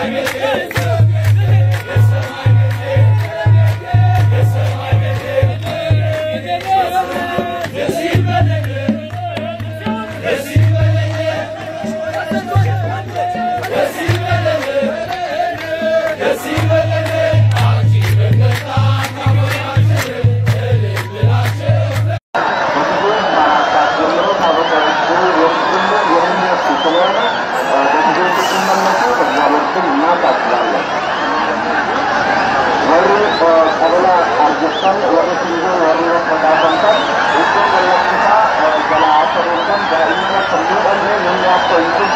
Hallelujah. परिवर्तन और चीज़ों और बता बनकर उसको परिवर्तनता जलाश परिवर्तन में हमने आपको इनको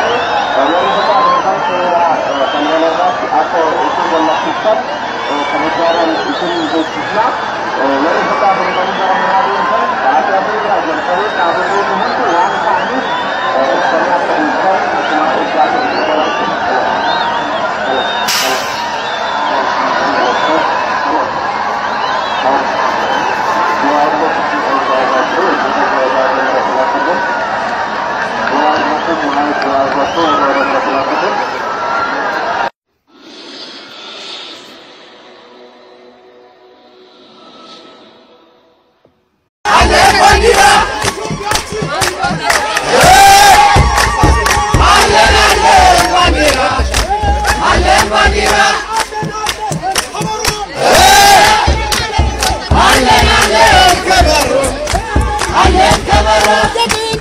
पंद्रह लगा आपको इसको बोलना ठीक कर समझदार इसी को सूचना मेरे बता अनुदान का हमारे आगे जनता وبركاته Come on, come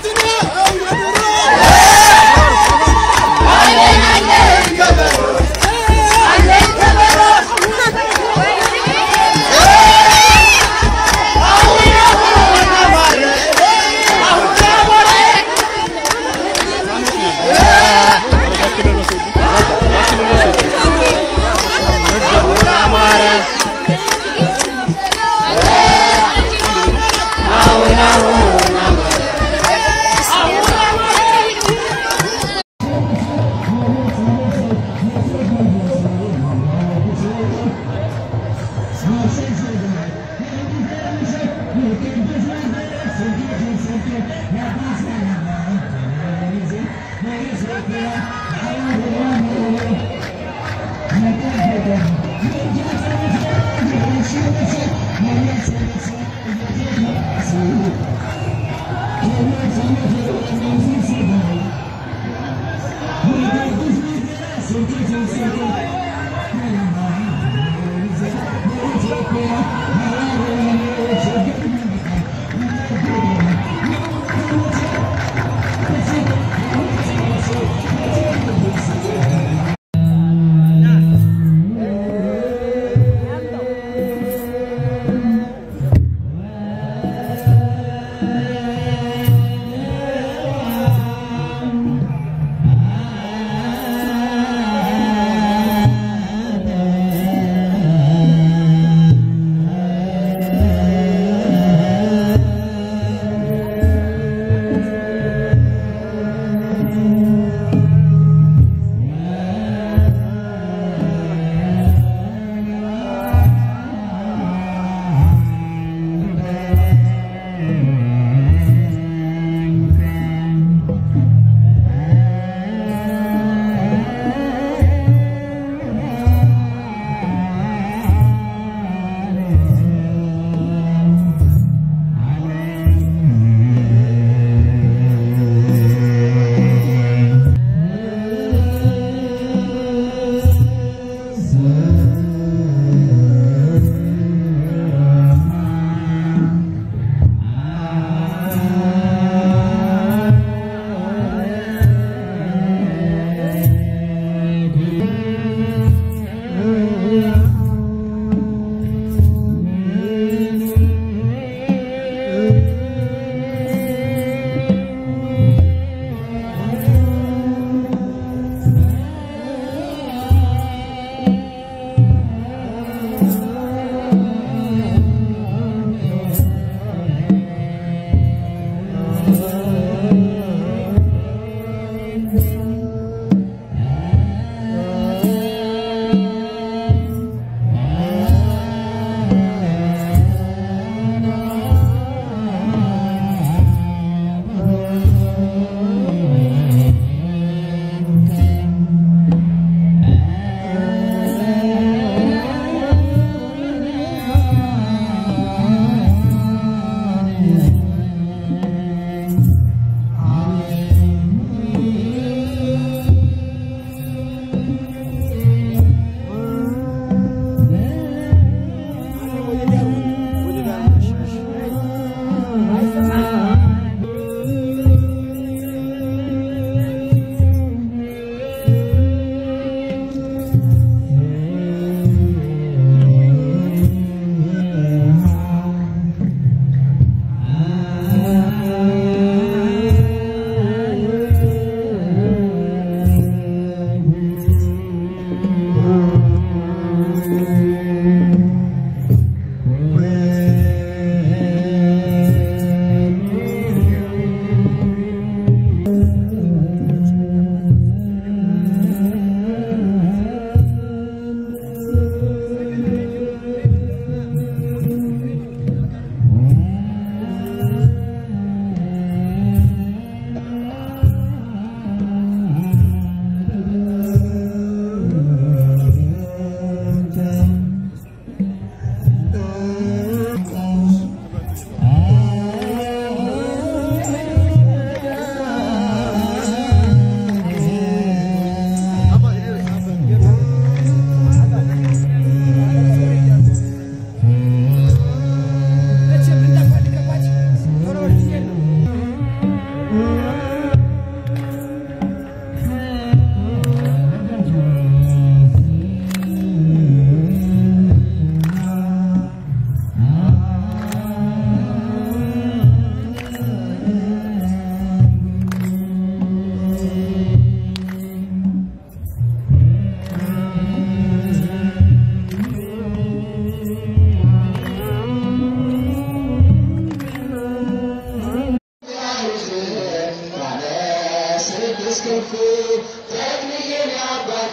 São Paulo, São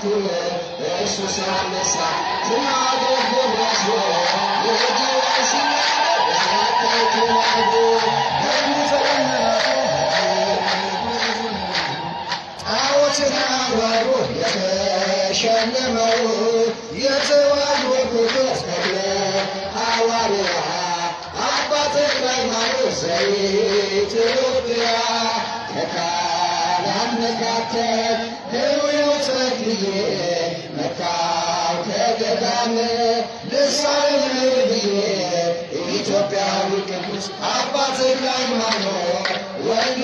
kúrò ẹ̀sùn sàmẹ́sà tí máa gbogbo lọ́sọ̀ lójú ẹ̀sùn ẹ̀sùn akẹ́kọ̀ọ́ àgbo ẹ̀mí fẹ́ràn náà tó àwọn tí náà wà ló yẹtẹ ẹ̀ṣẹ̀ nímọ̀ o yẹtẹ wà gbogbo tó tẹ̀lé àwárí àpá tẹ̀lé màlúù sẹ́yìn tí ó fi hàn. መካከል ሕሩየው ተክልዬ መካው ከገዳም ልሳነ ብዬ ኢትዮጵያዊ ቅዱስ አባ ተክለ ሃይማኖት ወልድ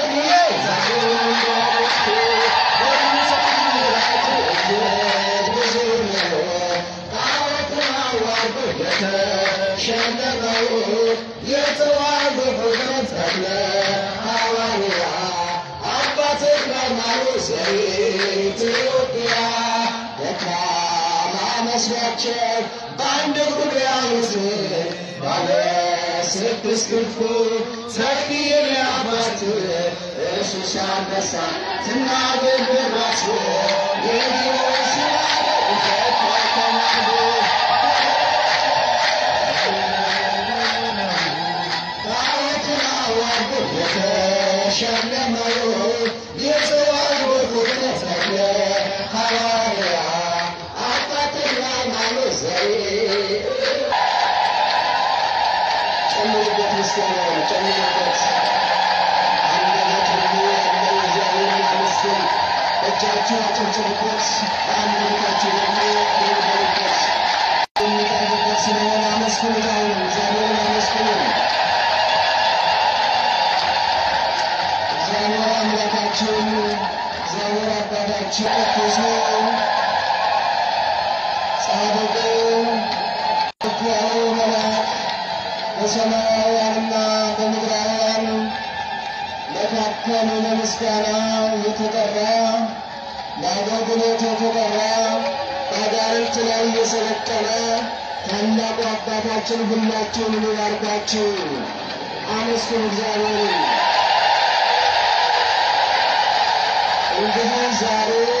ኢትዮጵያ ደካማ መስሏቸው በአንድ እግሩ ያዩት ባለ ስድስት ክንፉ ተክሊል ያባት እሱ ሲያነሳ ትናገር ራሱ የጊዮርጊስ ተከተማሉ እጃችሁ አጨብጭቡበት። አንደበታችሁ ደግሞ ይበሉበት። የሚቀርብበት ስለሆነ አመስግኑት። ጻድቁ ከፍ ያለው መልአክ በሰማያውያንና በምድራውያን መካከል ለምስጋና የተጠራ ለአገልግሎት የተጠራ በአጋንንት ላይ የሰለጠነ ታላቁ አባታችን ሁላችሁን ይባርካችሁ። አመስግኑ እግዚአብሔር። With your be out.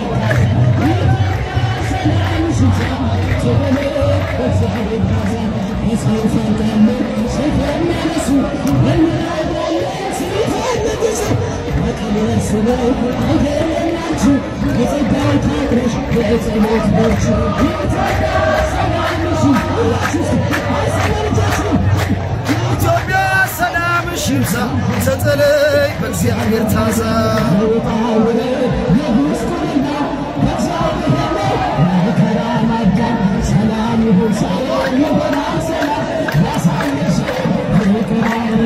سلام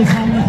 I'm